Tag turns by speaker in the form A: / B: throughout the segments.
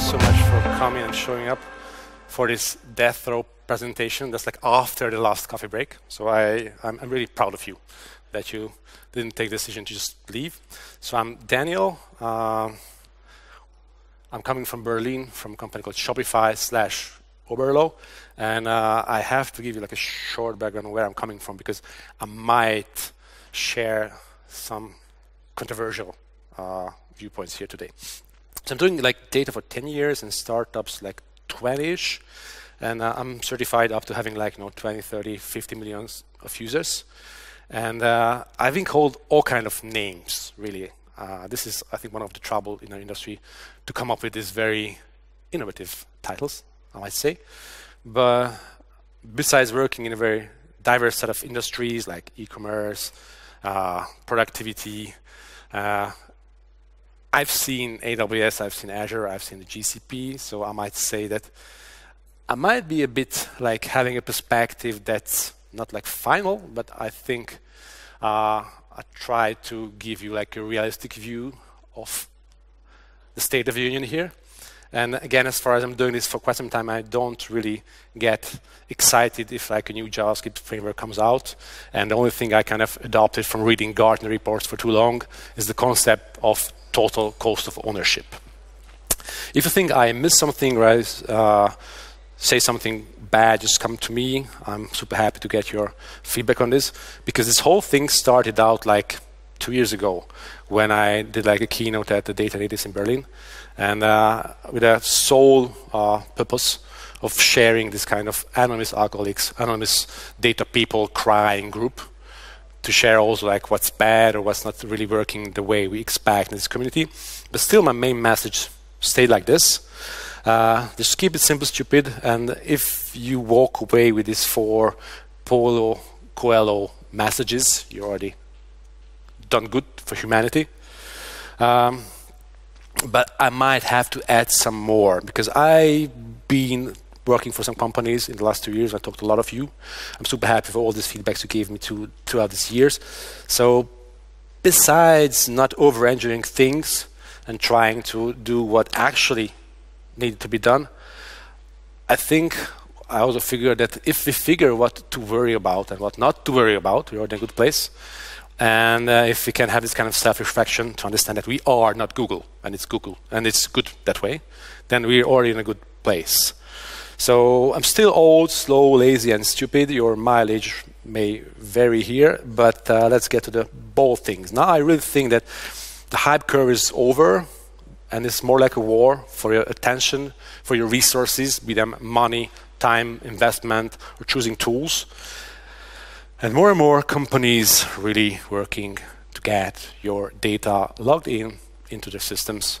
A: so much for coming and showing up for this death row presentation. That's like after the last coffee break. So I, I'm, I'm really proud of you that you didn't take the decision to just leave. So I'm Daniel. Uh, I'm coming from Berlin, from a company called Shopify slash Oberlo. And uh, I have to give you like a short background on where I'm coming from because I might share some controversial uh, viewpoints here today. So I'm doing like data for 10 years and startups like 20ish. And uh, I'm certified up to having like you know 20, 30, 50 millions of users. And uh, I've been called all kind of names, really. Uh, this is, I think, one of the trouble in our industry to come up with these very innovative titles, I might say. But besides working in a very diverse set of industries like e-commerce, uh, productivity, uh, I've seen AWS, I've seen Azure, I've seen the GCP, so I might say that I might be a bit like having a perspective that's not like final, but I think uh, I try to give you like a realistic view of the state of the union here. And again, as far as I'm doing this for quite some time, I don't really get excited if like a new JavaScript framework comes out. And the only thing I kind of adopted from reading Gartner reports for too long is the concept of total cost of ownership. If you think I missed something, right, uh, say something bad, just come to me. I'm super happy to get your feedback on this because this whole thing started out like two years ago when I did like a keynote at the Data Natives in Berlin, and uh, with a sole uh, purpose of sharing this kind of anonymous alcoholics, anonymous data people crying group to share also like what's bad or what's not really working the way we expect in this community. But still, my main message stayed like this. Uh, just keep it simple, stupid, and if you walk away with these four Paulo Coelho messages, you already done good for humanity. Um, but I might have to add some more because I've been working for some companies in the last two years. I talked to a lot of you. I'm super happy for all these feedbacks you gave me to, throughout these years. So, besides not over engineering things and trying to do what actually needed to be done, I think I also figured that if we figure what to worry about and what not to worry about, we're already in a good place. And uh, if we can have this kind of self reflection to understand that we are not Google and it's Google and it's good that way, then we're already in a good place. So I'm still old, slow, lazy, and stupid. Your mileage may vary here, but uh, let's get to the bold things. Now I really think that the hype curve is over, and it's more like a war for your attention, for your resources, be them money, time, investment, or choosing tools. And more and more companies really working to get your data logged in into their systems,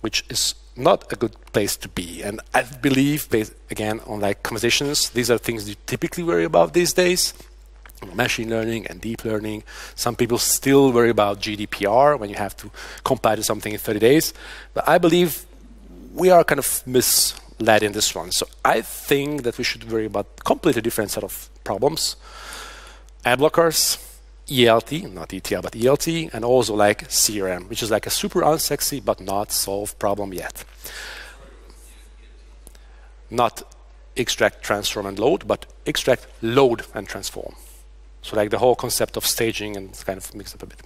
A: which is not a good place to be. And I believe, based again on like conversations, these are things you typically worry about these days. Machine learning and deep learning. Some people still worry about GDPR when you have to comply to something in 30 days. But I believe we are kind of misled in this one. So I think that we should worry about completely different set of problems. Ad blockers, ELT, not ETL, but ELT, and also like CRM, which is like a super unsexy but not solved problem yet. Not extract, transform, and load, but extract, load, and transform. So like the whole concept of staging and kind of mixed up a bit.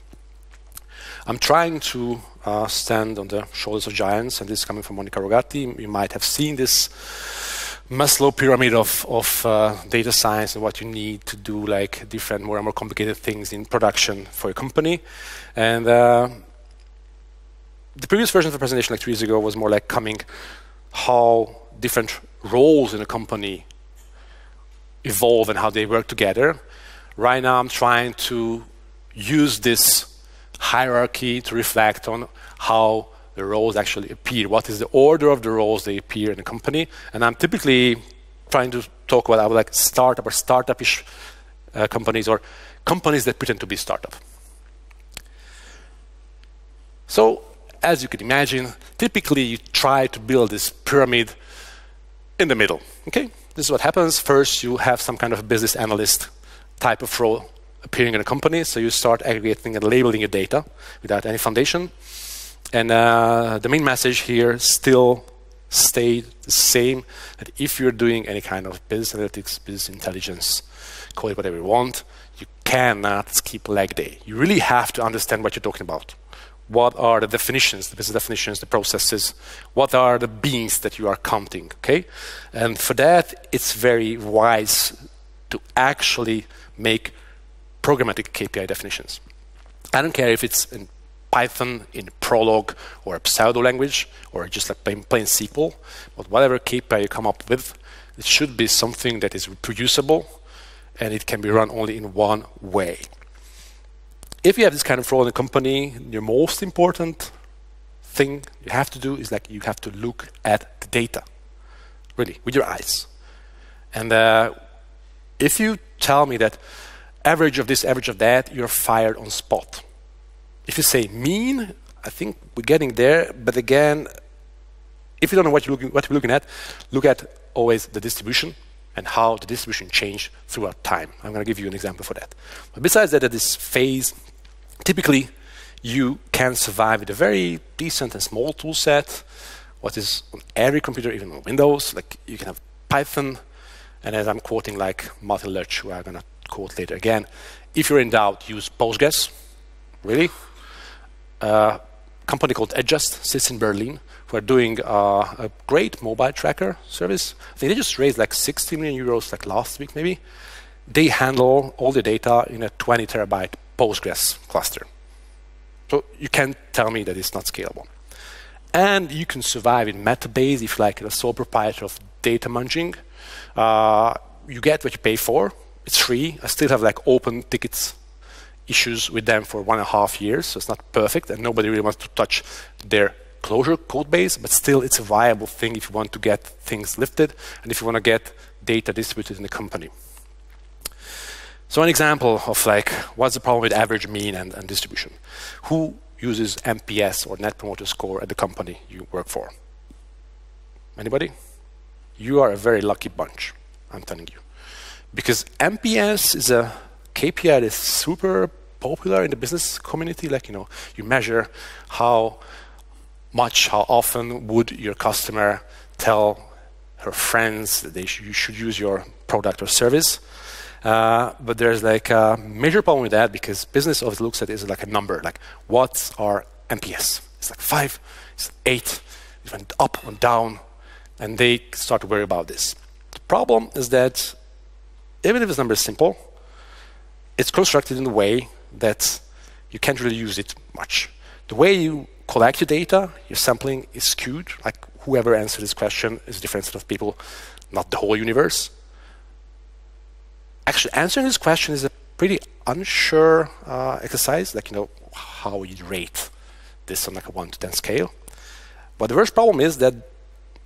A: I'm trying to uh, stand on the shoulders of giants, and this is coming from Monica Rogati. You might have seen this Maslow pyramid of, of uh, data science and what you need to do like different more and more complicated things in production for a company. And uh, the previous version of the presentation like three years ago was more like coming how different roles in a company evolve and how they work together. Right now I'm trying to use this hierarchy to reflect on how the roles actually appear. What is the order of the roles they appear in a company? And I'm typically trying to talk about like startup or startup-ish uh, companies or companies that pretend to be startup. So, as you can imagine, typically you try to build this pyramid in the middle. Okay, this is what happens. First, you have some kind of business analyst type of role appearing in a company, so you start aggregating and labeling your data without any foundation. And uh, the main message here still stay the same. That if you're doing any kind of business analytics, business intelligence, call it whatever you want, you cannot skip leg day. You really have to understand what you're talking about. What are the definitions, the business definitions, the processes? What are the beans that you are counting? Okay, and for that, it's very wise to actually make programmatic KPI definitions. I don't care if it's in Python, in Prolog, or a pseudo language, or just like plain, plain SQL, but whatever KPI you come up with, it should be something that is reproducible and it can be run only in one way. If you have this kind of role in a company, your most important thing you have to do is like you have to look at the data, really, with your eyes. And uh, if you tell me that average of this, average of that, you're fired on spot. If you say mean, I think we're getting there. But again, if you don't know what you're looking, what you're looking at, look at always the distribution and how the distribution changed throughout time. I'm going to give you an example for that. But besides that, at this phase, typically you can survive with a very decent and small tool set. What is on every computer, even on Windows, like you can have Python, and as I'm quoting like Martin Loetzsch, who I'm going to quote later again, if you're in doubt, use Postgres. Really? A company called Adjust sits in Berlin who are doing uh, a great mobile tracker service. I think they just raised like 60 million euros like last week maybe. They handle all the data in a 20 terabyte Postgres cluster. So you can't tell me that it's not scalable. And you can survive in Metabase if like a sole proprietor of data munging. Uh, you get what you pay for. It's free. I still have like open tickets issues with them for one and a half years, so it's not perfect, and nobody really wants to touch their Clojure code base, but still it's a viable thing if you want to get things lifted and if you want to get data distributed in the company. So an example of like what's the problem with average mean and, and distribution? Who uses NPS or Net Promoter Score at the company you work for? Anybody? You are a very lucky bunch, I'm telling you. Because NPS is a KPI is super popular in the business community. Like, you know, you measure how much, how often would your customer tell her friends that they sh you should use your product or service. Uh, but there's like a major problem with that because business always looks at it as like a number, like what's our NPS? It's like five, it's eight, it went up and down, and they start to worry about this. The problem is that even if this number is simple, it's constructed in a way that you can't really use it much. The way you collect your data, your sampling is skewed. Like whoever answered this question is a different set of people, not the whole universe. Actually, answering this question is a pretty unsure uh, exercise. Like you know how you rate this on like a one to ten scale. But the worst problem is that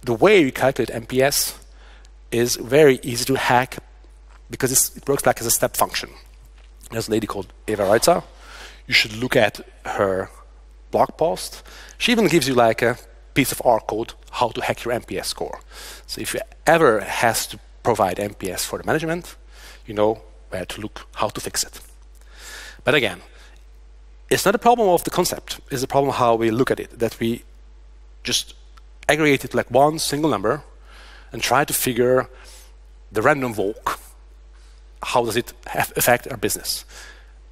A: the way we calculate NPS is very easy to hack because it works like as a step function. There's a lady called Eva Reitzer. You should look at her blog post. She even gives you like a piece of R code how to hack your NPS score. So if you ever has to provide NPS for the management, you know where to look, how to fix it. But again, it's not a problem of the concept. It's a problem how we look at it. That we just aggregate it like one single number and try to figure the random walk. How does it affect our business?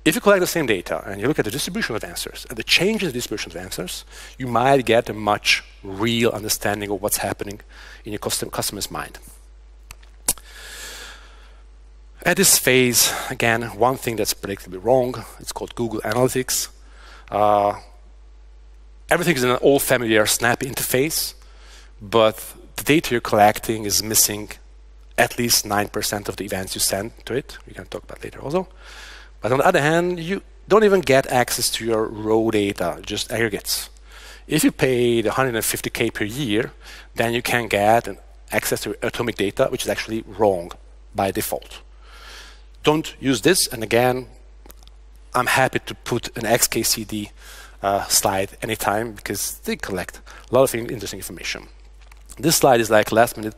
A: If you collect the same data and you look at the distribution of answers and the changes in the distribution of answers, you might get a much real understanding of what's happening in your customer's mind. At this phase, again, one thing that's predictably wrong, it's called Google Analytics. Uh, everything is in an old familiar snap interface, but the data you're collecting is missing at least 9% of the events you send to it. We can talk about later also. But on the other hand, you don't even get access to your raw data, just aggregates. If you paid 150k per year, then you can get access to atomic data, which is actually wrong by default. Don't use this, and again, I'm happy to put an XKCD uh, slide anytime because they collect a lot of interesting information. This slide is like last minute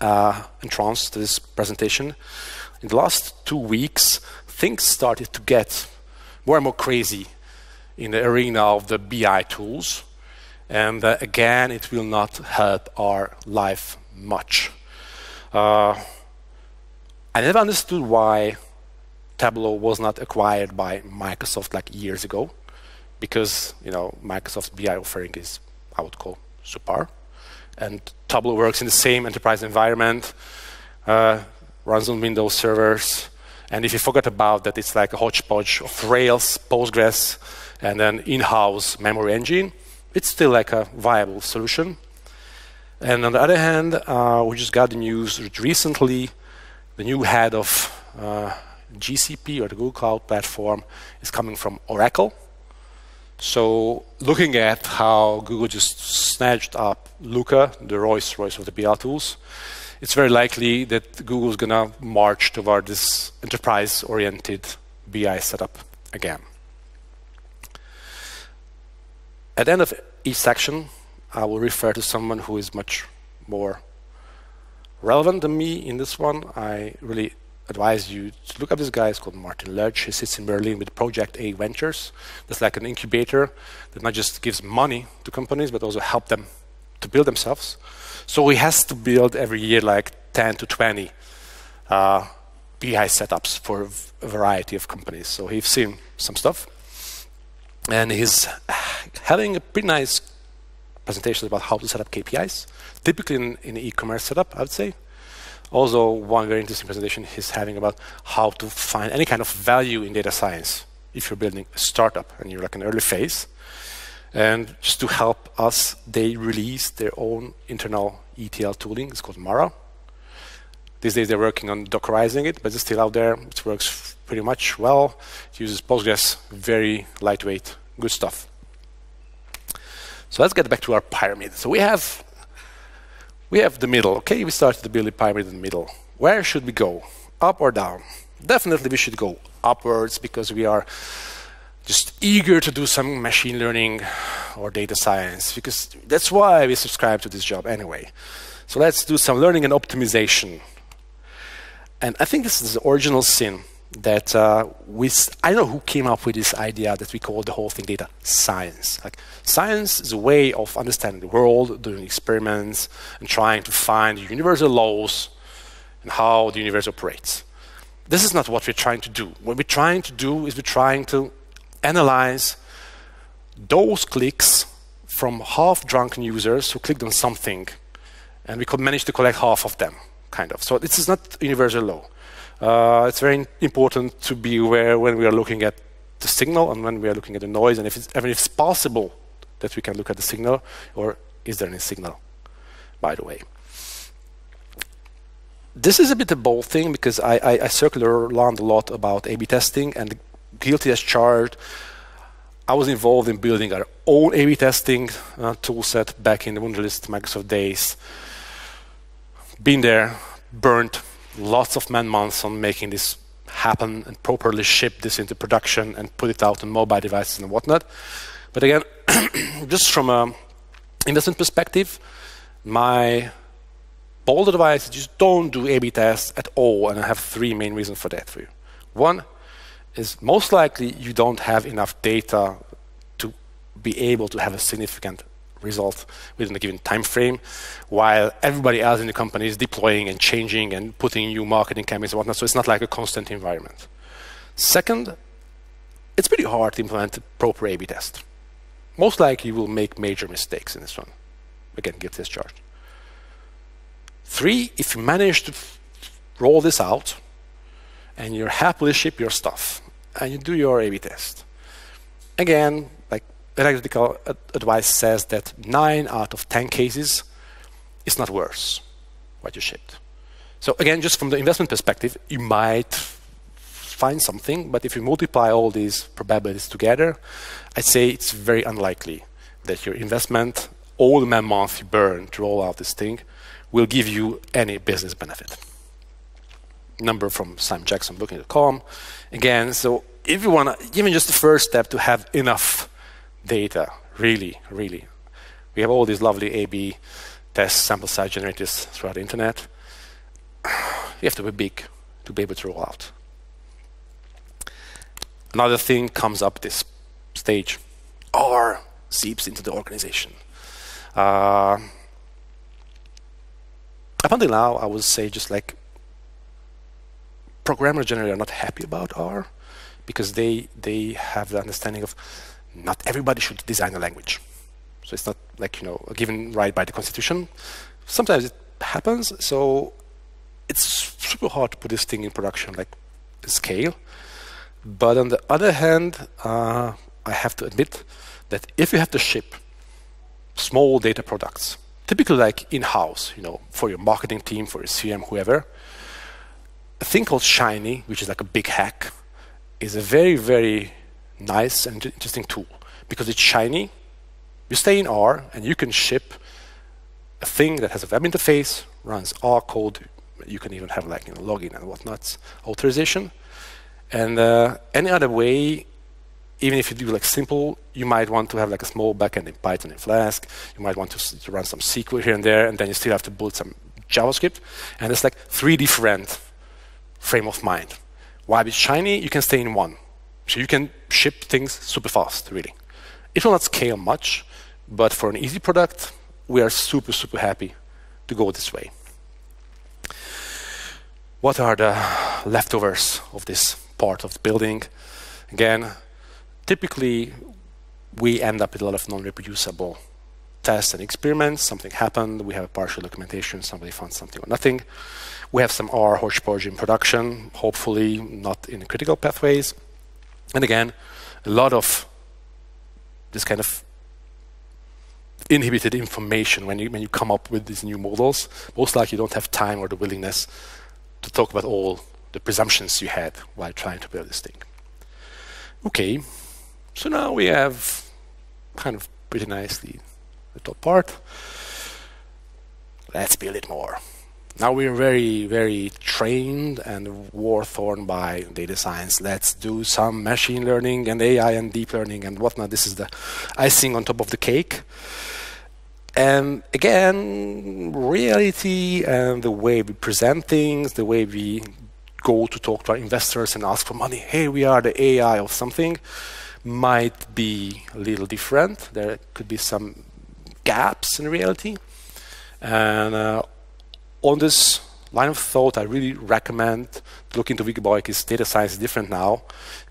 A: uh, to this presentation. In the last two weeks, things started to get more and more crazy in the arena of the BI tools. And uh, again, it will not help our life much. Uh, I never understood why Tableau was not acquired by Microsoft like years ago, because you know Microsoft's BI offering is, I would call, super, and Tableau works in the same enterprise environment, uh, runs on Windows servers, and if you forget about that, it's like a hodgepodge of Rails, Postgres, and then in-house memory engine. It's still like a viable solution. And on the other hand, uh, we just got the news recently. The new head of uh, GCP or the Google Cloud Platform is coming from Oracle. So looking at how Google just snatched up Looker, the Rolls Royce of the BI tools, it's very likely that Google is going to march toward this enterprise-oriented BI setup again. At the end of each section, I will refer to someone who is much more relevant than me in this one. I really advise you to look up this guy. It's called Martin Loetzsch. He sits in Berlin with Project A Ventures. That's like an incubator that not just gives money to companies, but also help them to build themselves. So he has to build every year like 10 to 20 uh, BI setups for a variety of companies. So he's seen some stuff. And he's having a pretty nice presentation about how to set up KPIs, typically in, in e-commerce setup, I would say. Also, one very interesting presentation he's having about how to find any kind of value in data science if you're building a startup and you're like an early phase. And just to help us, they released their own internal ETL tooling. It's called Mara. These days they're working on Dockerizing it, but it's still out there. It works pretty much well. It uses Postgres, very lightweight, good stuff. So let's get back to our pyramid. So we have we have the middle. Okay, we started to build a pyramid in the middle. Where should we go? Up or down? Definitely we should go upwards because we are just eager to do some machine learning or data science because that's why we subscribe to this job anyway. So let's do some learning and optimization. And I think this is the original sin that uh, we, I don't know who came up with this idea that we call the whole thing data science. Like science is a way of understanding the world, doing experiments, and trying to find universal laws and how the universe operates. This is not what we're trying to do. What we're trying to do is we're trying to analyze those clicks from half-drunken users who clicked on something, and we could manage to collect half of them, kind of. So this is not universal law. Uh, it's very important to be aware when we are looking at the signal and when we are looking at the noise, and if it's, if it's possible that we can look at the signal, or is there any signal, by the way. This is a bit of a bold thing because I, I, I around a lot about A-B testing and guilty as charged. I was involved in building our own A-B testing uh, toolset back in the Wunderlist Microsoft days. Been there, burnt lots of man months on making this happen and properly ship this into production and put it out on mobile devices and whatnot. But again, just from an investment perspective, my bold advice is just don't do A-B tests at all, and I have three main reasons for that for you. One is most likely you don't have enough data to be able to have a significant result within a given time frame, while everybody else in the company is deploying and changing and putting new marketing campaigns and whatnot. So it's not like a constant environment. Second, it's pretty hard to implement a proper A/B test. Most likely, you will make major mistakes in this one. Again, give this chart. Three, if you manage to roll this out and you happily ship your stuff and you do your A/B test, again, Electrical advice says that 9 out of 10 cases is not worse what you shipped. So again, just from the investment perspective, you might find something, but if you multiply all these probabilities together, I'd say it's very unlikely that your investment, all the man month you burn to roll out this thing, will give you any business benefit. Number from Simon Jackson, booking.com. Again, so if you want to, even just the first step to have enough data, really, really. We have all these lovely A-B test sample size generators throughout the internet. You have to be big to be able to roll out. Another thing comes up this stage. R seeps into the organization. Uh, up until now, I would say just like programmers generally are not happy about R because they they have the understanding of not everybody should design a language. So it's not like you know a given right by the constitution. Sometimes it happens. So it's super hard to put this thing in production like scale. But on the other hand, uh, I have to admit that if you have to ship small data products, typically like in-house, you know, for your marketing team, for your CM, whoever, a thing called Shiny, which is like a big hack, is a very, very nice and interesting tool because it's shiny. You stay in R and you can ship a thing that has a web interface, runs R code. You can even have like you know, login and whatnot, authorization. And uh, any other way, even if you do like simple, you might want to have like a small backend in Python and Flask. You might want to, to run some SQL here and there, and then you still have to build some JavaScript. And it's like three different frame of mind. While with Shiny, you can stay in one. So you can ship things super fast, really. It will not scale much, but for an easy product, we are super, super happy to go this way. What are the leftovers of this part of the building? Again, typically we end up with a lot of non-reproducible tests and experiments. Something happened, we have a partial documentation, somebody found something or nothing. We have some R hodgepodge in production, hopefully not in critical pathways. And again, a lot of this kind of inhibited information when you when you come up with these new models. Most likely, you don't have time or the willingness to talk about all the presumptions you had while trying to build this thing. Okay, so now we have kind of pretty nicely the top part. Let's build it more. Now we're very, very trained and war-torn by data science. Let's do some machine learning and AI and deep learning and whatnot. This is the icing on top of the cake. And again, reality and the way we present things, the way we go to talk to our investors and ask for money, hey, we are the AI of something, might be a little different. There could be some gaps in reality. And uh, on this line of thought, I really recommend looking into Vicki Boykis because data science is different now,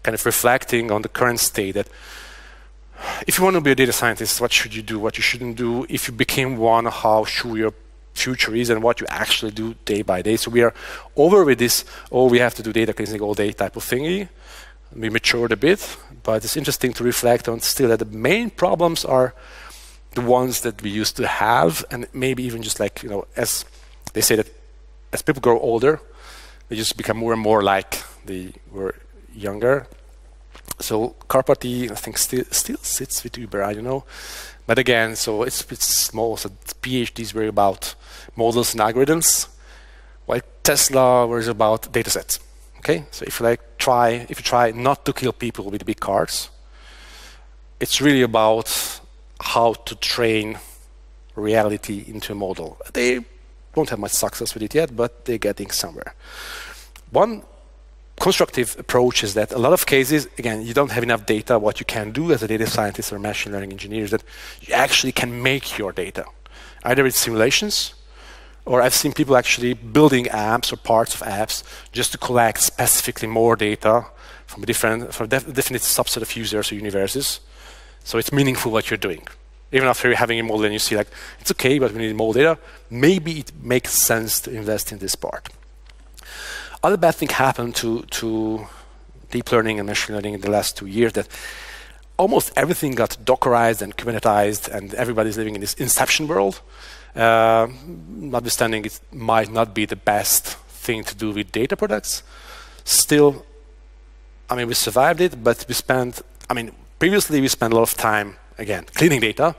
A: kind of reflecting on the current state that if you want to be a data scientist, what should you do, what you shouldn't do? If you became one, how sure your future is and what you actually do day by day. So we are over with this, oh, we have to do data cleansing all day type of thingy. We matured a bit, but it's interesting to reflect on still that the main problems are the ones that we used to have, and maybe even just like, you know, as they say that as people grow older, they just become more and more like they were younger. So Karpathy, I think, still still sits with Uber. I don't know, but again, so it's it's small. So PhDs were about models and algorithms, while Tesla was about data sets. Okay, so if you like try if you try not to kill people with big cars, it's really about how to train reality into a model. They don't have much success with it yet, but they're getting somewhere. One constructive approach is that a lot of cases, again, you don't have enough data. What you can do as a data scientist or machine learning engineer is that you actually can make your data, either with simulations, or I've seen people actually building apps or parts of apps just to collect specifically more data from a different, from a definite subset of users or universes. So it's meaningful what you're doing even after having a model and you see like it's okay but we need more data maybe it makes sense to invest in this part. Other bad thing happened to to deep learning and machine learning in the last two years that almost everything got dockerized and kubernetized and everybody's living in this inception world. Uh, notwithstanding it might not be the best thing to do with data products. Still i mean we survived it but we spent i mean previously we spent a lot of time again, cleaning data.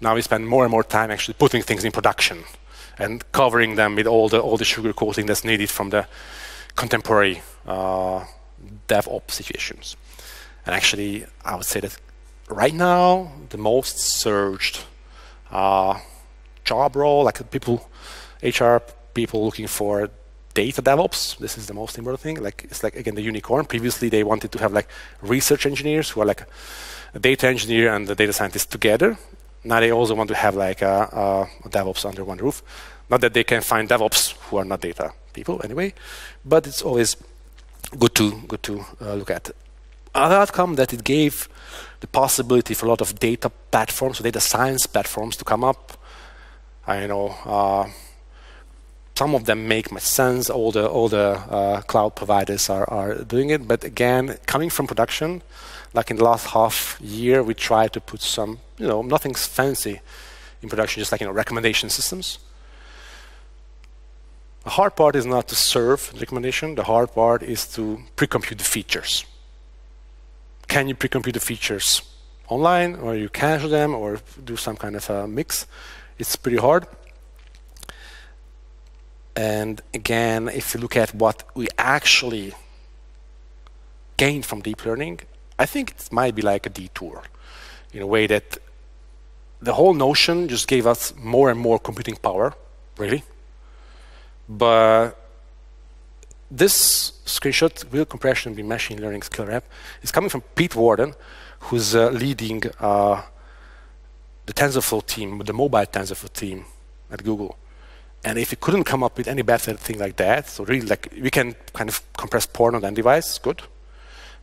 A: Now we spend more and more time actually putting things in production and covering them with all the all the sugar coating that's needed from the contemporary uh, DevOps situations. And actually, I would say that right now the most searched uh, job role, like people, HR people looking for data DevOps. This is the most important thing. Like it's like again the unicorn. Previously, they wanted to have like research engineers who are like data engineer and the data scientist together. Now they also want to have like a, a DevOps under one roof. Not that they can find DevOps who are not data people anyway, but it's always good to good to uh, look at. Another outcome that it gave the possibility for a lot of data platforms, data science platforms, to come up. I know uh, some of them make much sense. All the all the uh, cloud providers are are doing it, but again, coming from production, like in the last half year, we try to put some, you know, nothing's fancy in production, just like you know, recommendation systems. The hard part is not to serve the recommendation. The hard part is to pre-compute the features. Can you pre-compute the features online, or you cache them, or do some kind of a mix? It's pretty hard. And again, if you look at what we actually gained from deep learning, I think it might be like a detour in a way that the whole notion just gave us more and more computing power, really. But this screenshot, Real Compression be Machine Learning skill App, is coming from Pete Warden, who's uh, leading uh, the TensorFlow team, the mobile TensorFlow team at Google. And if you couldn't come up with any better thing like that, so really like we can kind of compress porn on any device, good.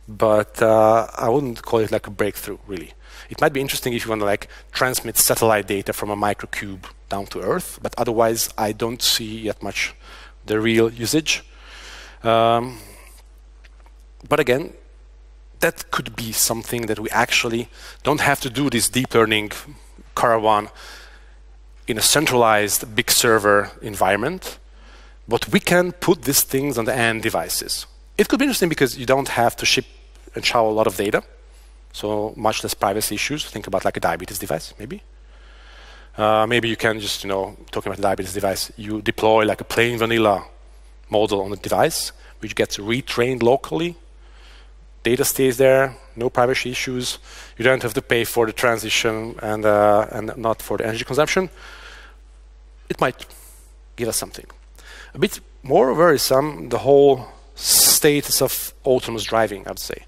A: But uh, I wouldn't call it like a breakthrough, really. It might be interesting if you want to like transmit satellite data from a microcube down to Earth, but otherwise I don't see yet much the real usage. Um, but again, that could be something that we actually don't have to do this deep learning caravan in a centralized big server environment, but we can put these things on the end devices. It could be interesting because you don't have to ship and shower a lot of data. So much less privacy issues. Think about like a diabetes device, maybe. Uh, maybe you can just, you know, talking about the diabetes device, you deploy like a plain vanilla model on the device, which gets retrained locally. Data stays there, no privacy issues. You don't have to pay for the transition and, uh, and not for the energy consumption. It might give us something. A bit more worrisome, the whole status of autonomous driving, I would say.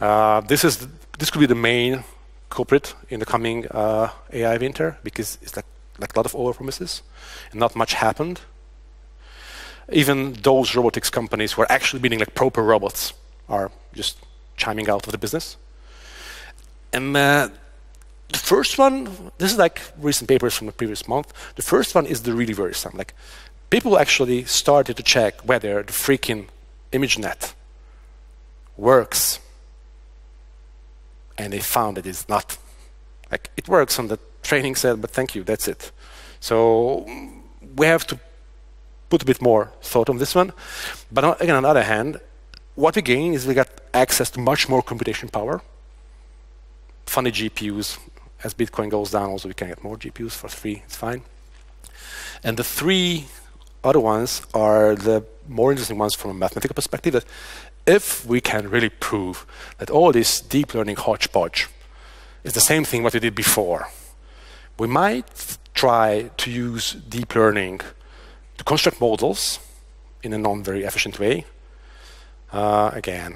A: Uh, this is this could be the main culprit in the coming uh, AI winter because it's like like a lot of over promises and not much happened. Even those robotics companies who are actually building like proper robots are just chiming out of the business. And uh, the first one, this is like recent papers from the previous month. The first one is the really worrisome. Like people actually started to check whether the freaking ImageNet works and they found that it's not. Like it works on the training set, but thank you, that's it. So we have to put a bit more thought on this one. But again, on the other hand, what we gain is we got access to much more computation power. Funny GPUs. As Bitcoin goes down, also we can get more GPUs for free. It's fine. And the three other ones are the more interesting ones from a mathematical perspective. If we can really prove that all this deep learning hodgepodge is the same thing what we did before, we might try to use deep learning to construct models in a non very efficient way. Uh, again,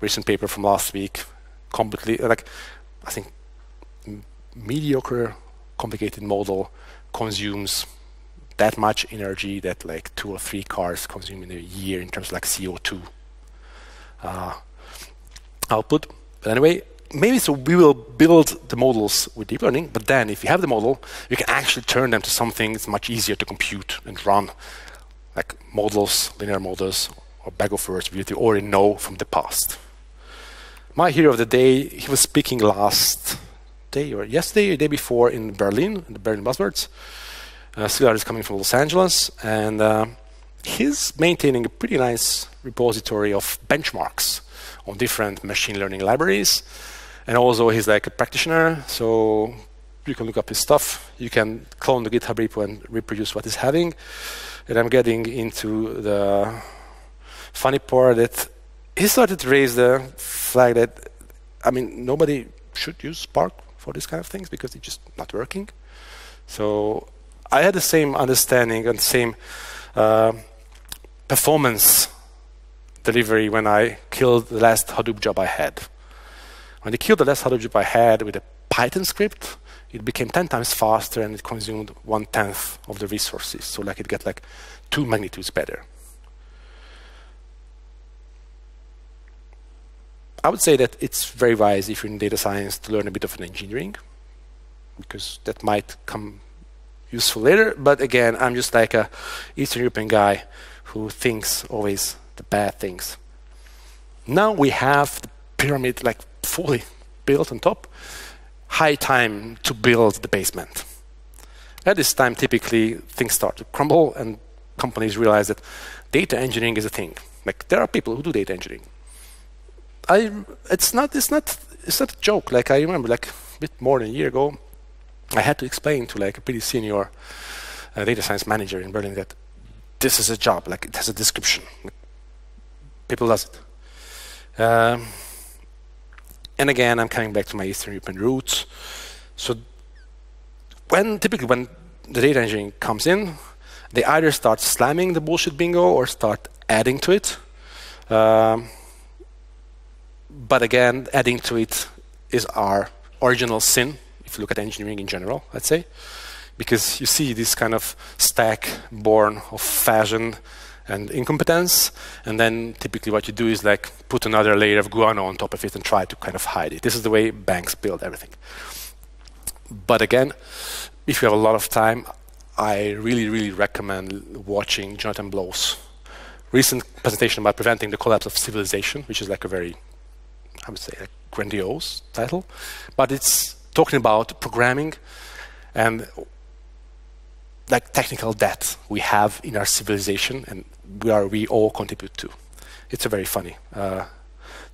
A: recent paper from last week, completely like I think mediocre complicated model consumes that much energy that like two or three cars consume in a year in terms of like CO2 uh, output. But anyway, maybe so we will build the models with deep learning, but then if you have the model, you can actually turn them to something that's much easier to compute and run, like models, linear models, or bag of words you already know from the past. My hero of the day, he was speaking last day or yesterday, or day before in Berlin, in the Berlin Buzzwords. Uh, is coming from Los Angeles, and uh, he's maintaining a pretty nice repository of benchmarks on different machine learning libraries. And also, he's like a practitioner, so you can look up his stuff. You can clone the GitHub repo and reproduce what he's having. And I'm getting into the funny part that he started to raise the flag that, I mean, nobody should use Spark for this kind of things because it's just not working. So I had the same understanding and same uh, performance delivery when I killed the last Hadoop job I had. When I killed the last Hadoop job I had with a Python script, it became 10 times faster and it consumed one tenth of the resources. So like it got like two magnitudes better. I would say that it's very wise if you're in data science to learn a bit of an engineering because that might come useful later. But again, I'm just like a Eastern European guy who thinks always the bad things. Now we have the pyramid like fully built on top. High time to build the basement. At this time, typically things start to crumble, and companies realize that data engineering is a thing. Like there are people who do data engineering. I, it's not, it's not, it's not a joke. Like I remember, like a bit more than a year ago, I had to explain to like a pretty senior uh, data science manager in Berlin that this is a job, like it has a description. People does it. Um, and again, I'm coming back to my Eastern European roots. So when typically when the data engineering comes in, they either start slamming the bullshit bingo or start adding to it. Um, but again, adding to it is our original sin if you look at engineering in general, let's say, because you see this kind of stack born of fashion and incompetence, and then typically what you do is like put another layer of guano on top of it and try to kind of hide it. This is the way banks build everything. But again, if you have a lot of time, I really, really recommend watching Jonathan Blow's recent presentation about preventing the collapse of civilization, which is like a very, I would say, grandiose title, but it's talking about programming and like technical debt we have in our civilization and we are we all contribute to. It's a very funny uh,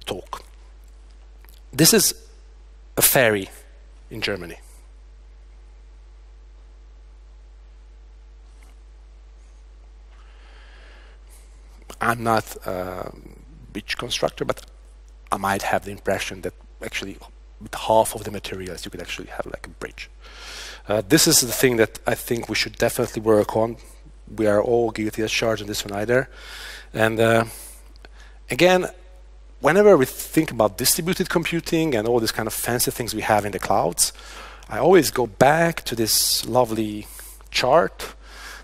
A: talk. This is a ferry in Germany. I'm not a beach constructor, but I might have the impression that actually with half of the materials, you could actually have like a bridge. Uh, this is the thing that I think we should definitely work on. We are all guilty as charged on this one either. And uh, again, whenever we think about distributed computing and all these kind of fancy things we have in the clouds, I always go back to this lovely chart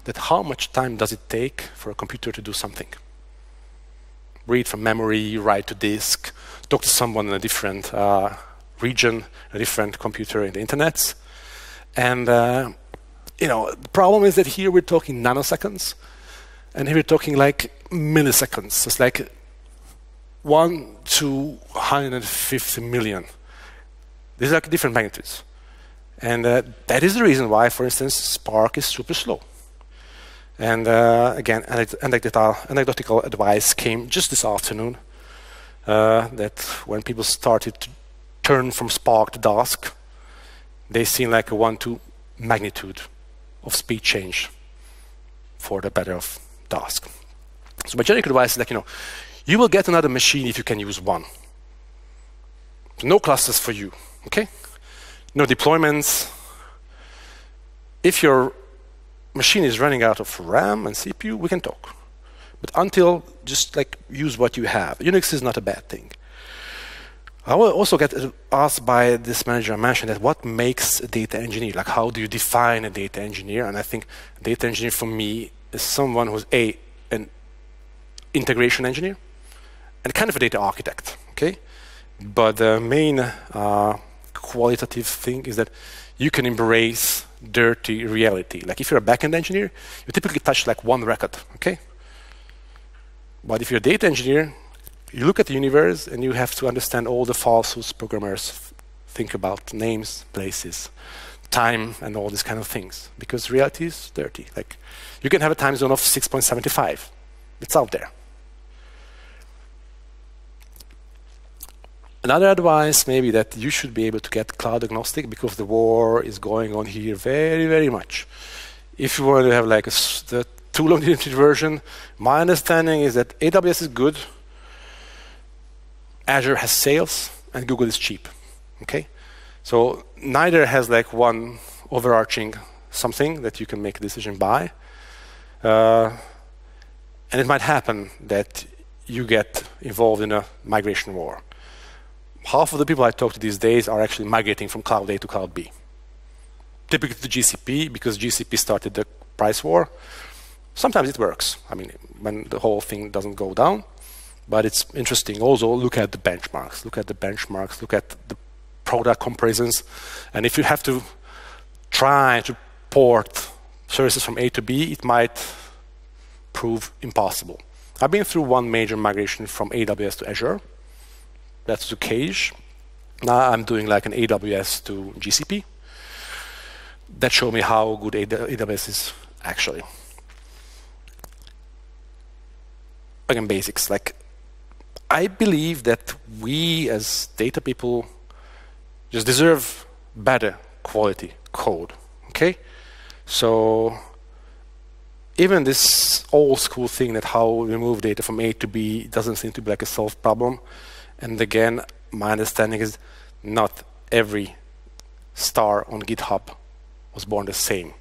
A: that how much time does it take for a computer to do something? Read from memory, write to disk, talk to someone in a different uh, region, a different computer in the internet. And uh, you know, the problem is that here we're talking nanoseconds, and here we're talking like milliseconds. It's like one to 150 million. These are like different magnitudes. And uh, that is the reason why, for instance, Spark is super slow. And uh, again, anecdotal, anecdotal advice came just this afternoon uh, that when people started to turn from Spark to Dask, they seem like a one-to magnitude of speed change for the better of Dask. So my generic advice is like, you know, you will get another machine if you can use one. No clusters for you, okay? No deployments. If your machine is running out of RAM and CPU, we can talk. But until, just like use what you have. Unix is not a bad thing. I will also get asked by this manager I mentioned that what makes a data engineer? Like how do you define a data engineer? And I think data engineer for me is someone who's a an integration engineer and kind of a data architect. Okay, but the main uh, qualitative thing is that you can embrace dirty reality. Like if you're a backend engineer, you typically touch like one record. Okay, but if you're a data engineer, you look at the universe and you have to understand all the falsehoods programmers think about names, places, time, and all these kind of things. Because reality is dirty. Like you can have a time zone of 6.75. It's out there. Another advice maybe that you should be able to get cloud agnostic because the war is going on here very, very much. If you want to have like a, the too long version, my understanding is that AWS is good Azure has sales and Google is cheap. Okay, so neither has like one overarching something that you can make a decision by, uh, and it might happen that you get involved in a migration war. half of the people I talk to these days are actually migrating from Cloud A to Cloud B. Typically to GCP, because GCP started the price war. Sometimes it works. I mean, when the whole thing doesn't go down. But it's interesting. Also, look at the benchmarks. Look at the benchmarks. Look at the product comparisons. And if you have to try to port services from A to B, it might prove impossible. I've been through one major migration from AWS to Azure. That's to Cage. Now I'm doing like an AWS to GCP. That showed me how good AWS is actually. Again, basics. Like, I believe that we as data people just deserve better quality code. Okay? So even this old school thing that how we move data from A to B doesn't seem to be like a solved problem. And again, my understanding is not every star on GitHub was born the same.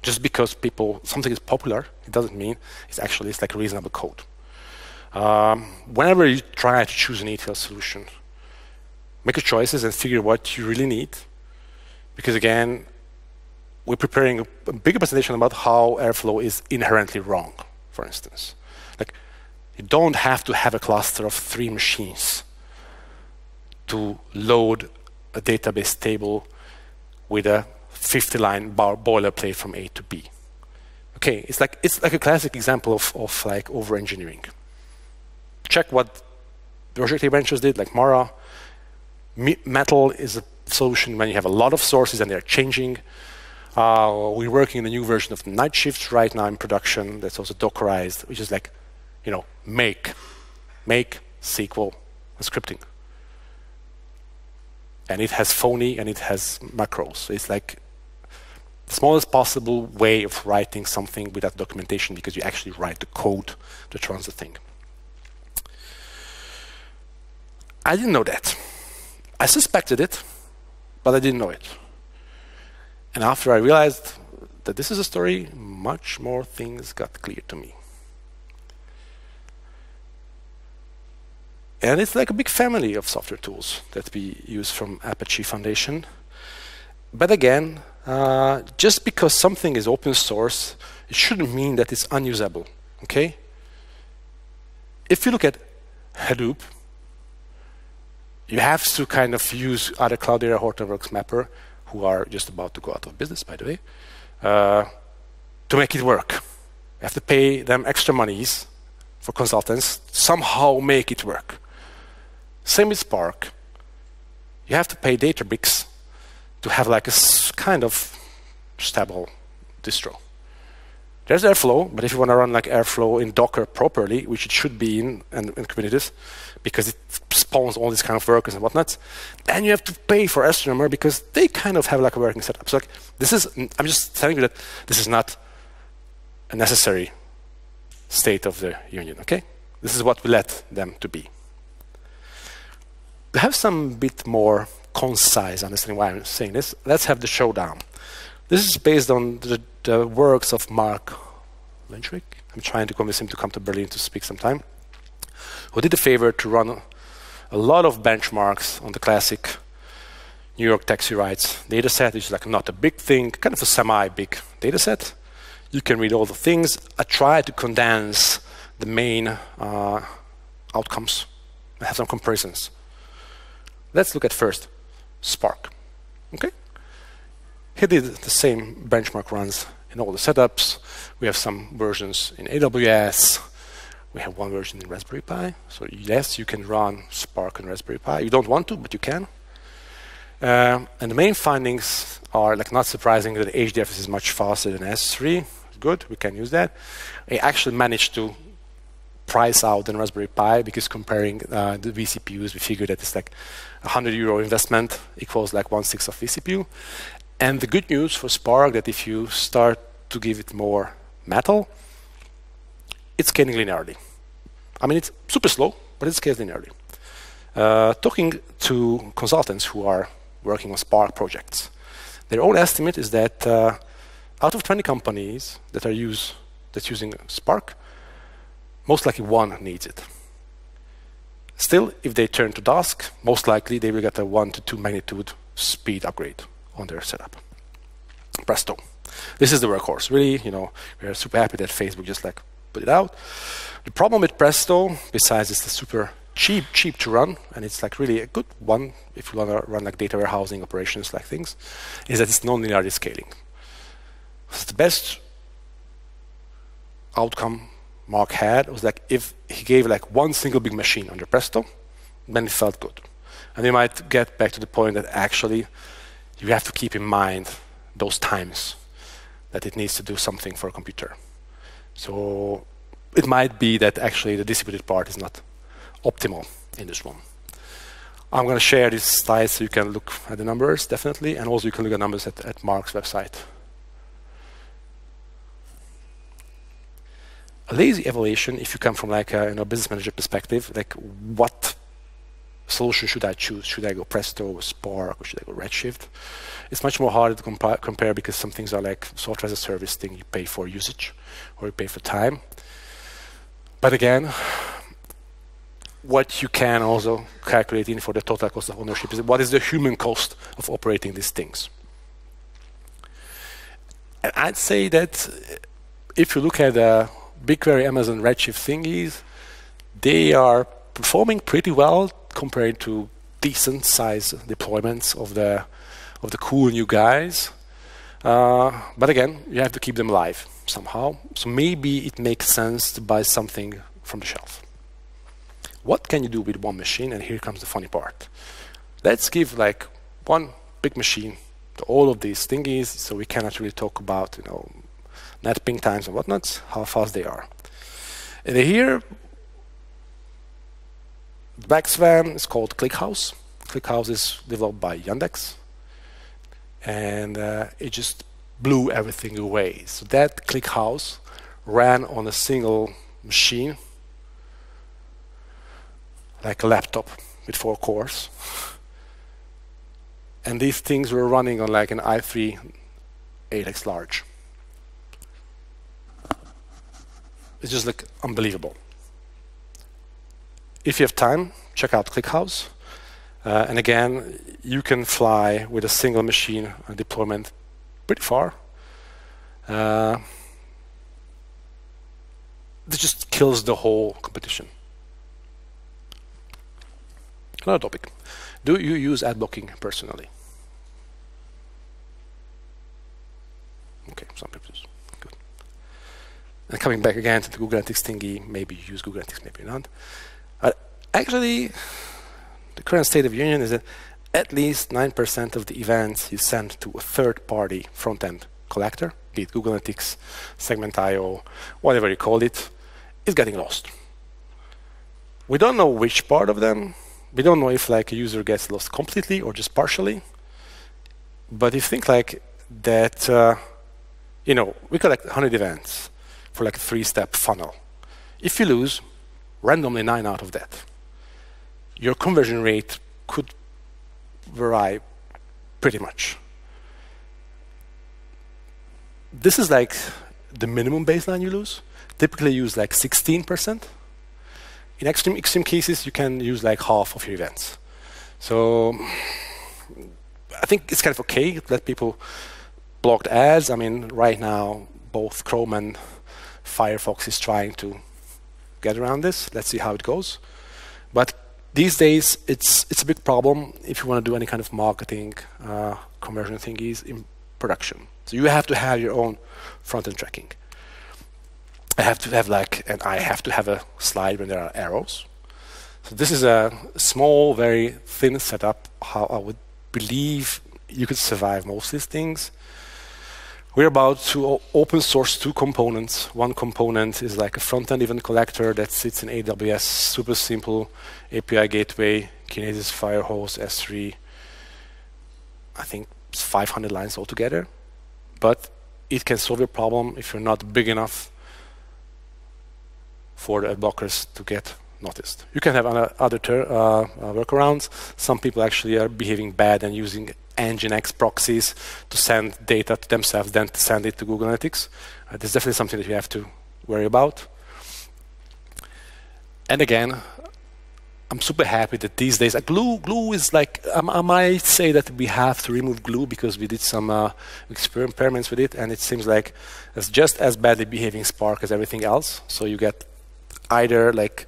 A: Just because people something is popular, it doesn't mean it's actually it's like reasonable code. Um, whenever you try to choose an ETL solution, make your choices and figure what you really need. Because again, we're preparing a bigger presentation about how Airflow is inherently wrong, for instance. Like, you don't have to have a cluster of three machines to load a database table with a 50-line boilerplate from A to B. Okay, it's like it's like a classic example of, of like over-engineering. Check what Project Ventures did, like Mara. Metal is a solution when you have a lot of sources and they're changing. Uh, we're working on a new version of Nightshift right now in production that's also Dockerized, which is like, you know, make, make SQL scripting. And it has phony and it has macros. It's like the smallest possible way of writing something without documentation because you actually write the code that runs the thing. I didn't know that. I suspected it, but I didn't know it. And after I realized that this is a story, much more things got clear to me. And it's like a big family of software tools that we use from Apache Foundation. But again, uh, just because something is open source, it shouldn't mean that it's unusable. Okay? If you look at Hadoop, you have to kind of use other Cloudera Hortonworks MapR who are just about to go out of business, by the way, uh, to make it work. You have to pay them extra monies for consultants, somehow make it work. Same with Spark. You have to pay Databricks to have like a kind of stable distro. There's Airflow, but if you want to run like Airflow in Docker properly, which it should be in, and in Kubernetes, because it spawns all these kind of workers and whatnot, then you have to pay for Astronomer because they kind of have like a working setup. So like, this is, I'm just telling you that this is not a necessary state of the union, okay? This is what we let them to be. To have some bit more concise understanding why I'm saying this, let's have the showdown. This is based on the, the works of Mark Litwintschik. I'm trying to convince him to come to Berlin to speak sometime. Who did the favor to run a lot of benchmarks on the classic New York taxi rides dataset, which is like not a big thing, kind of a semi-big dataset. You can read all the things. I try to condense the main uh, outcomes and have some comparisons. Let's look at first Spark. Okay? He did the same benchmark runs in all the setups. We have some versions in AWS. We have one version in Raspberry Pi. So yes, you can run Spark on Raspberry Pi. You don't want to, but you can. Uh, and the main findings are like not surprising that HDFS is much faster than S3. Good, we can use that. I actually managed to price out than Raspberry Pi because comparing uh, the vCPUs, we figured that it's like 100 euro investment equals like one sixth of vCPU. And the good news for Spark that if you start to give it more metal, it's scaling linearly. I mean, it's super slow, but it scales linearly. Uh, talking to consultants who are working on Spark projects, their own estimate is that uh, out of 20 companies that are use that's using Spark, most likely one needs it. Still, if they turn to Dask, most likely they will get a 1 to 2 magnitude speed upgrade on their setup. Presto. This is the workhorse. Really, you know, we're super happy that Facebook just like put it out. The problem with Presto, besides it's the super cheap, cheap to run, and it's like really a good one if you want to run like data warehousing operations like things, is that it's non-linearly scaling. The best outcome Mark had was like if he gave like one single big machine under Presto, then it felt good. And you might get back to the point that actually you have to keep in mind those times that it needs to do something for a computer. So it might be that actually the distributed part is not optimal in this one. I'm going to share these slides so you can look at the numbers, definitely, and also you can look at numbers at, at Mark's website. A lazy evaluation, if you come from like a you know, business manager perspective, like what solution should I choose? Should I go Presto or Spark or should I go Redshift? It's much more harder to compa compare because some things are like software as a service thing. You pay for usage or you pay for time. But again, what you can also calculate in for the total cost of ownership is what is the human cost of operating these things. And I'd say that if you look at the BigQuery, Amazon Redshift thingies, they are performing pretty well compared to decent size deployments of the of the cool new guys. Uh, but again, you have to keep them alive somehow. So maybe it makes sense to buy something from the shelf. What can you do with one machine? And here comes the funny part. Let's give like one big machine to all of these thingies, so we cannot really talk about you know net ping times and whatnot, how fast they are. And here, the is called ClickHouse. ClickHouse is developed by Yandex, and uh, it just blew everything away. So that ClickHouse ran on a single machine like a laptop with four cores. And these things were running on like an i3 8x large. It's just like unbelievable. If you have time, check out ClickHouse. Uh, and again, you can fly with a single machine deployment pretty far. Uh, it just kills the whole competition. Another topic. Do you use ad blocking personally? Okay, some people use. Good. And coming back again to the Google Analytics thingy, maybe you use Google Analytics, maybe not. Actually, the current state of union is that at least 9% of the events you send to a third-party front-end collector, be it Google Analytics, Segment.io, whatever you call it, is getting lost. We don't know which part of them we don't know if like a user gets lost completely or just partially. But if you think like that, uh, you know, we collect 100 events for like a three-step funnel. If you lose randomly nine out of that, your conversion rate could vary pretty much. This is like the minimum baseline you lose. Typically use like 16 percent in extreme, extreme cases, you can use like half of your events. So I think it's kind of okay let people block the ads. I mean, right now, both Chrome and Firefox is trying to get around this. Let's see how it goes. But these days, it's it's a big problem if you want to do any kind of marketing uh, conversion thingies in production. So you have to have your own front-end tracking. I have to have like, and I have to have a slide when there are arrows. So this is a small, very thin setup, how I would believe you could survive most of these things. We're about to open source two components. One component is like a front-end event collector that sits in AWS, super simple API gateway, Kinesis Firehose, S3. I think it's 500 lines altogether. But it can solve your problem if you're not big enough for the blockers to get noticed. You can have other uh, uh, workarounds. Some people actually are behaving bad and using Nginx proxies to send data to themselves, then to send it to Google Analytics. Uh, this is definitely something that you have to worry about. And again, I'm super happy that these days, like glue, glue is like, um, I might say that we have to remove glue because we did some uh, experiments with it, and it seems like it's just as badly behaving Spark as everything else. So you get either like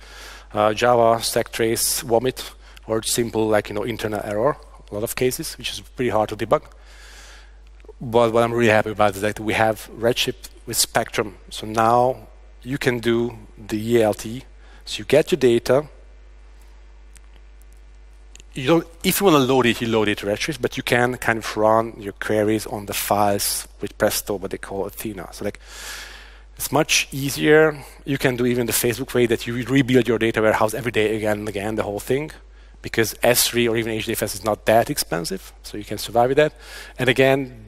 A: uh, Java stack trace vomit or simple like you know internal error. A lot of cases, which is pretty hard to debug. But what I'm really happy about is that we have Redshift with Spectrum. So now you can do the ELT. So you get your data you don't, if you want to load it, you load it to Redshift, but you can kind of run your queries on the files with Presto, what they call Athena. So like, it's much easier. You can do even the Facebook way that you rebuild your data warehouse every day again and again, the whole thing, because S3 or even HDFS is not that expensive, so you can survive with that. And again,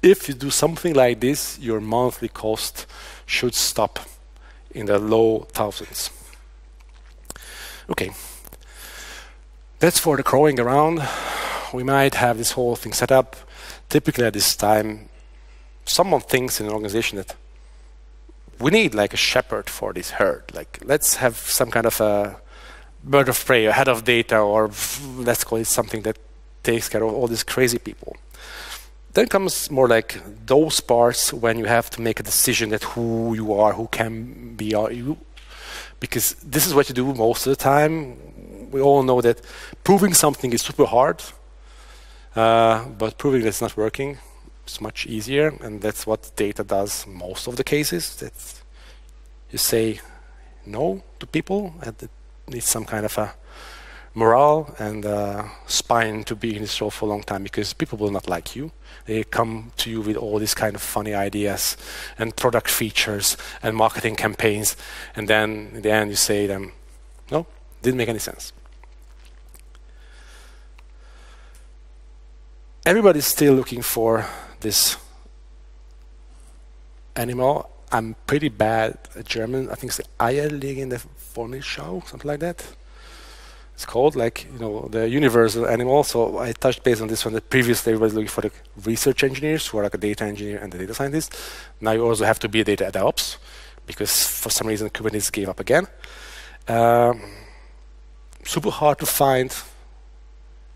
A: if you do something like this, your monthly cost should stop in the low thousands. Okay, that's for the crawling around. We might have this whole thing set up. Typically at this time, someone thinks in an organization that we need like a shepherd for this herd. Like let's have some kind of a bird of prey, a head of data, or let's call it something that takes care of all these crazy people. Then comes more like those parts when you have to make a decision that who you are, who can be you, because this is what you do most of the time we all know that proving something is super hard, uh, but proving that it's not working is much easier, and that's what data does most of the cases. That you say no to people, and it needs some kind of a morale and uh, spine to be in this role for a long time because people will not like you. They come to you with all these kind of funny ideas and product features and marketing campaigns, and then in the end you say them, no, didn't make any sense. everybody's still looking for this animal. I'm pretty bad at German. I think it's the eierlegende Wollmilchsau, something like that. It's called like you know the universal animal. So I touched base on this one. That previously everybody's looking for the research engineers who are like a data engineer and the data scientist. Now you also have to be a data DevOps because for some reason Kubernetes gave up again. Um, super hard to find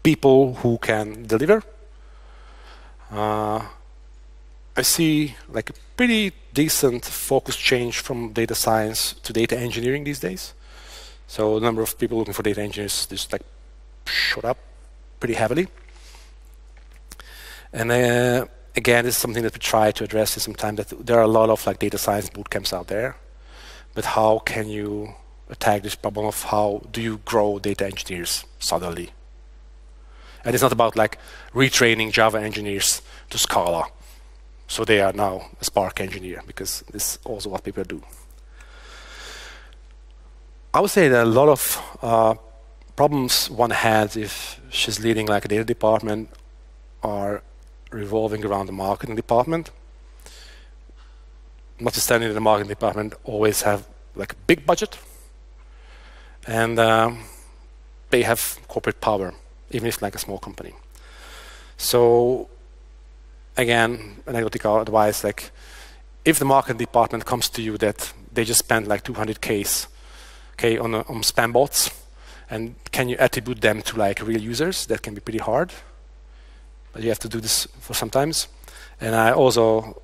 A: people who can deliver uh, I see like a pretty decent focus change from data science to data engineering these days. So the number of people looking for data engineers just like shot up pretty heavily. And uh, again, this is something that we try to address in some time. That there are a lot of like data science bootcamps out there, but how can you attack this problem of how do you grow data engineers suddenly and it's not about like retraining Java engineers to Scala. So they are now a Spark engineer because this is also what people do. I would say that a lot of uh, problems one has if she's leading like a data department are revolving around the marketing department. Notwithstanding that the marketing department always have like a big budget and um, they have corporate power even if like a small company. So again, anecdotal advice, like if the marketing department comes to you that they just spent like 200 Ks okay, on, on spam bots, and can you attribute them to like real users? That can be pretty hard, but you have to do this for sometimes. And I also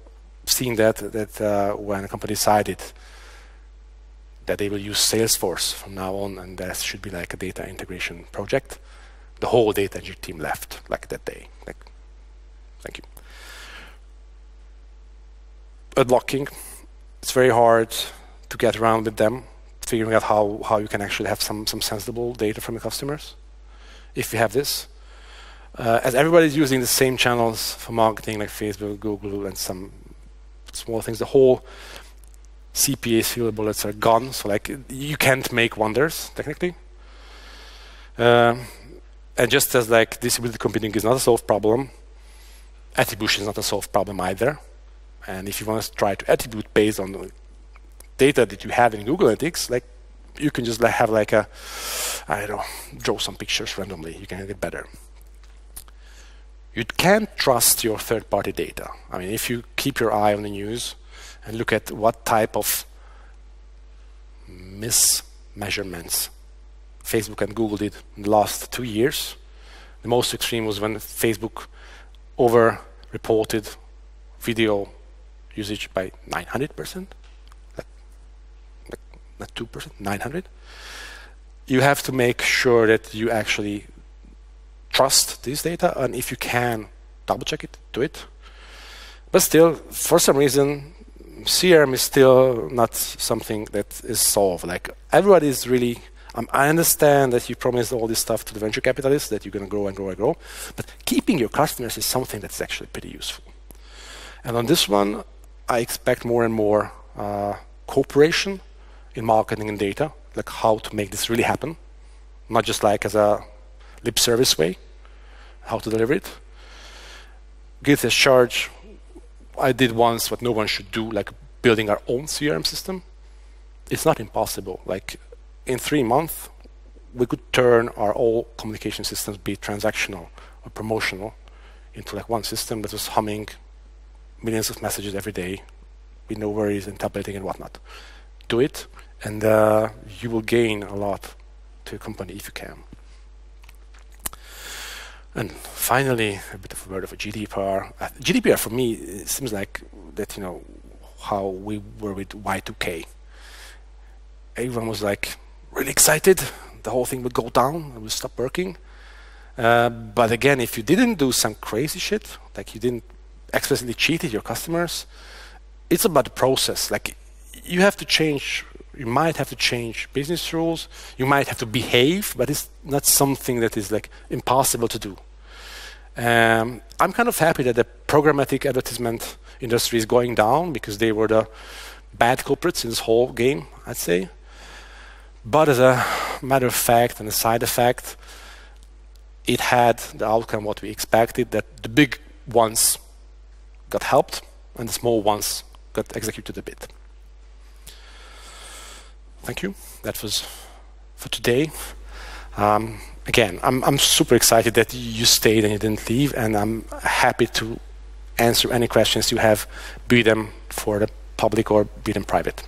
A: seen that that uh, when a company decided that they will use Salesforce from now on, and that should be like a data integration project the whole data engineering team left like that day. Like, thank you. Unlocking, it's very hard to get around with them, figuring out how, how you can actually have some, some sensible data from the customers, if you have this. Uh, as everybody's using the same channels for marketing, like Facebook, Google, and some small things, the whole CPA silver bullets are gone. So like you can't make wonders technically. Uh, and just as like distributed computing is not a solved problem, attribution is not a solved problem either. And if you want to try to attribute based on the data that you have in Google Analytics, like you can just have like a, I don't know, draw some pictures randomly. You can get better. You can't trust your third-party data. I mean, if you keep your eye on the news and look at what type of mismeasurements Facebook and Google did in the last two years. The most extreme was when Facebook over-reported video usage by 900%, like, not 2%, 900. You have to make sure that you actually trust this data, and if you can, double check it, do it. But still, for some reason, CRM is still not something that is solved. Like everybody is really. Um, I understand that you promised all this stuff to the venture capitalists that you're going to grow and grow and grow, but keeping your customers is something that's actually pretty useful. And on this one, I expect more and more uh, cooperation in marketing and data, like how to make this really happen, not just like as a lip service way, how to deliver it. Git as charge, I did once what no one should do, like building our own CRM system. It's not impossible. Like in three months, we could turn our all communication systems, be transactional or promotional, into like one system that was humming millions of messages every day with no worries and tableting and whatnot. Do it, and uh, you will gain a lot to your company if you can. And finally, a bit of a word of a GDPR. Uh, GDPR for me seems like that you know how we were with Y2K. Everyone was like really excited. The whole thing would go down and would stop working. Uh, but again, if you didn't do some crazy shit, like you didn't explicitly cheated your customers, it's about the process. Like you have to change. You might have to change business rules. You might have to behave, but it's not something that is like impossible to do. Um, I'm kind of happy that the programmatic advertisement industry is going down because they were the bad culprits in this whole game, I'd say. But as a matter of fact and a side effect, it had the outcome what we expected that the big ones got helped and the small ones got executed a bit. Thank you. That was for today. Um, again, I'm, I'm super excited that you stayed and you didn't leave, and I'm happy to answer any questions you have, be them for the public or be them private.